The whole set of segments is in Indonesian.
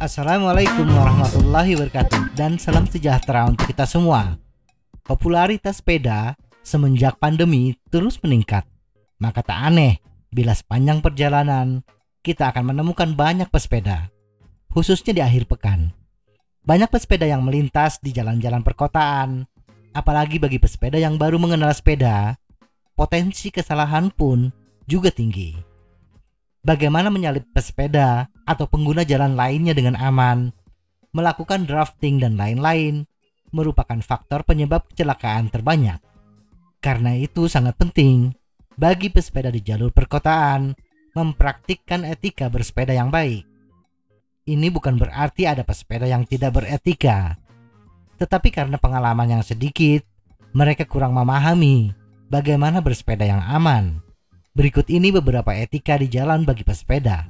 Assalamualaikum warahmatullahi wabarakatuh dan salam sejahtera untuk kita semua. Popularitas sepeda semenjak pandemi terus meningkat. Maka tak aneh bila sepanjang perjalanan kita akan menemukan banyak pesepeda, khususnya di akhir pekan. Banyak pesepeda yang melintas di jalan-jalan perkotaan, apalagi bagi pesepeda yang baru mengenal sepeda, potensi kesalahan pun juga tinggi. Bagaimana menyalip pesepeda atau pengguna jalan lainnya dengan aman, melakukan drafting dan lain-lain merupakan faktor penyebab kecelakaan terbanyak. Karena itu sangat penting bagi pesepeda di jalur perkotaan mempraktikkan etika bersepeda yang baik. Ini bukan berarti ada pesepeda yang tidak beretika, tetapi karena pengalaman yang sedikit, mereka kurang memahami bagaimana bersepeda yang aman. Berikut ini beberapa etika di jalan bagi pesepeda.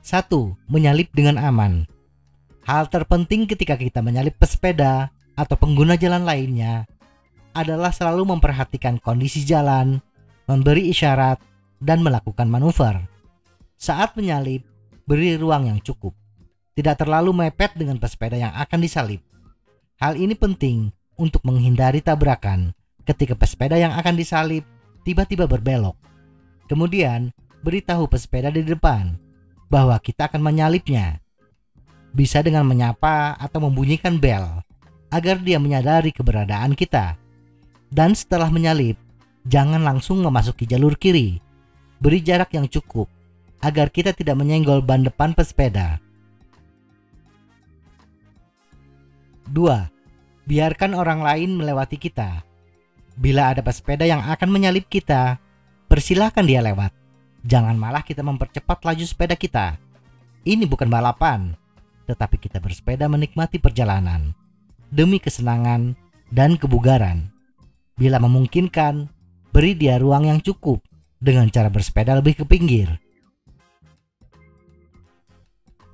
Satu, menyalip dengan aman. Hal terpenting ketika kita menyalip pesepeda atau pengguna jalan lainnya adalah selalu memperhatikan kondisi jalan, memberi isyarat, dan melakukan manuver. Saat menyalip, beri ruang yang cukup. Tidak terlalu mepet dengan pesepeda yang akan disalip. Hal ini penting untuk menghindari tabrakan ketika pesepeda yang akan disalip tiba-tiba berbelok. Kemudian, beritahu pesepeda di depan bahwa kita akan menyalipnya. Bisa dengan menyapa atau membunyikan bel agar dia menyadari keberadaan kita. Dan setelah menyalip, jangan langsung memasuki jalur kiri. Beri jarak yang cukup agar kita tidak menyenggol ban depan pesepeda. 2. Biarkan orang lain melewati kita. Bila ada pesepeda yang akan menyalip kita, persilahkan dia lewat. Jangan malah kita mempercepat laju sepeda kita. Ini bukan balapan, tetapi kita bersepeda menikmati perjalanan demi kesenangan dan kebugaran. Bila memungkinkan, beri dia ruang yang cukup dengan cara bersepeda lebih ke pinggir.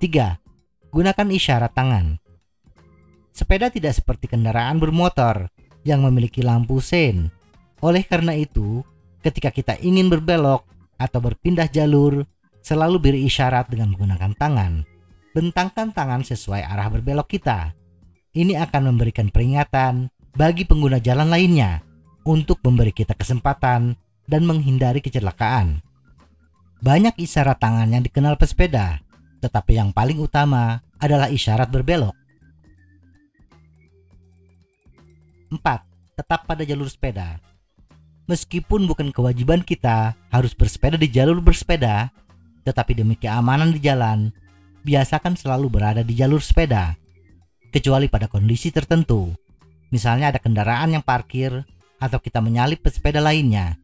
3. Gunakan isyarat tangan. Sepeda tidak seperti kendaraan bermotor yang memiliki lampu sein. Oleh karena itu, ketika kita ingin berbelok atau berpindah jalur, selalu beri isyarat dengan menggunakan tangan. Bentangkan tangan sesuai arah berbelok kita. Ini akan memberikan peringatan bagi pengguna jalan lainnya untuk memberi kita kesempatan dan menghindari kecelakaan. Banyak isyarat tangan yang dikenal pesepeda, tetapi yang paling utama adalah isyarat berbelok. 4. Tetap pada jalur sepeda. Meskipun bukan kewajiban kita harus bersepeda di jalur bersepeda, tetapi demi keamanan di jalan, biasakan selalu berada di jalur sepeda, kecuali pada kondisi tertentu. Misalnya ada kendaraan yang parkir atau kita menyalip pesepeda lainnya.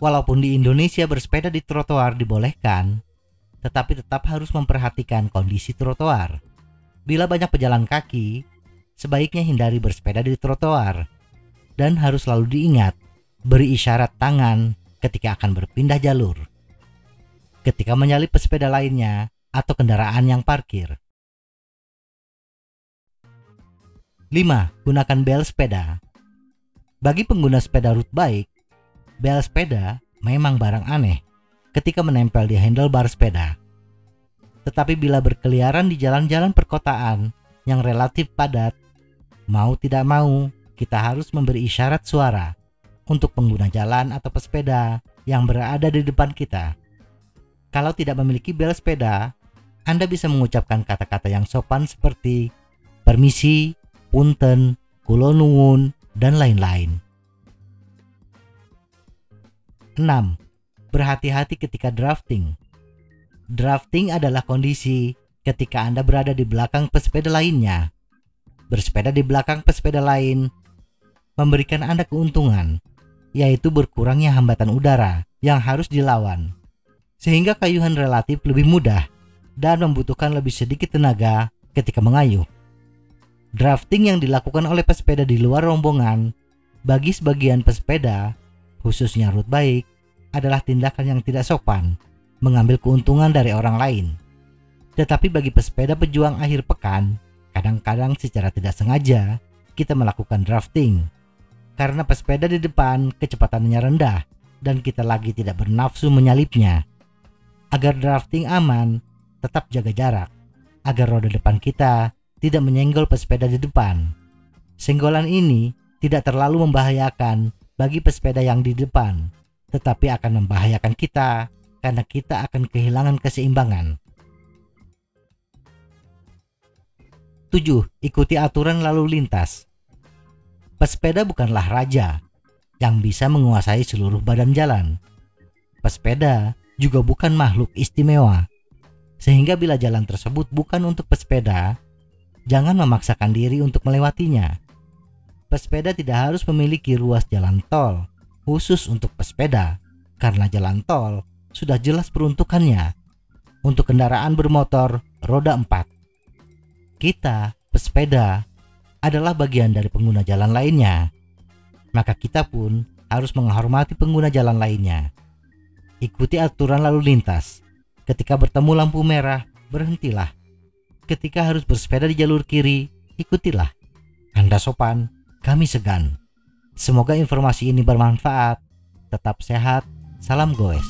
Walaupun di Indonesia bersepeda di trotoar dibolehkan, tetapi tetap harus memperhatikan kondisi trotoar. Bila banyak pejalan kaki, sebaiknya hindari bersepeda di trotoar. Dan harus selalu diingat, beri isyarat tangan ketika akan berpindah jalur, ketika menyalip pesepeda lainnya atau kendaraan yang parkir. 5. Gunakan bel sepeda. Bagi pengguna sepeda root bike, bel sepeda memang barang aneh ketika menempel di handlebar sepeda. Tetapi bila berkeliaran di jalan-jalan perkotaan yang relatif padat, mau tidak mau kita harus memberi isyarat suara untuk pengguna jalan atau pesepeda yang berada di depan kita. Kalau tidak memiliki bel sepeda, Anda bisa mengucapkan kata-kata yang sopan seperti permisi, punten, kulonungun, dan lain-lain. 6. Berhati-hati ketika drafting. Drafting adalah kondisi ketika Anda berada di belakang pesepeda lainnya. Bersepeda di belakang pesepeda lain memberikan Anda keuntungan yaitu berkurangnya hambatan udara yang harus dilawan, sehingga kayuhan relatif lebih mudah dan membutuhkan lebih sedikit tenaga ketika mengayuh. Drafting yang dilakukan oleh pesepeda di luar rombongan bagi sebagian pesepeda khususnya road bike, adalah tindakan yang tidak sopan, mengambil keuntungan dari orang lain. Tetapi bagi pesepeda pejuang akhir pekan, kadang-kadang secara tidak sengaja kita melakukan drafting. Karena pesepeda di depan kecepatannya rendah dan kita lagi tidak bernafsu menyalipnya. Agar drafting aman, tetap jaga jarak. Agar roda depan kita tidak menyenggol pesepeda di depan. Senggolan ini tidak terlalu membahayakan bagi pesepeda yang di depan, tetapi akan membahayakan kita karena kita akan kehilangan keseimbangan. 7. Ikuti aturan lalu lintas. Pesepeda bukanlah raja yang bisa menguasai seluruh badan jalan. Pesepeda juga bukan makhluk istimewa. Sehingga bila jalan tersebut bukan untuk pesepeda, jangan memaksakan diri untuk melewatinya. Pesepeda tidak harus memiliki ruas jalan tol khusus untuk pesepeda karena jalan tol sudah jelas peruntukannya untuk kendaraan bermotor roda 4. Kita, pesepeda, adalah bagian dari pengguna jalan lainnya. Maka kita pun harus menghormati pengguna jalan lainnya. Ikuti aturan lalu lintas. Ketika bertemu lampu merah, berhentilah. Ketika harus bersepeda di jalur kiri, ikutilah. Anda sopan, kami segan. Semoga informasi ini bermanfaat. Tetap sehat, salam goes.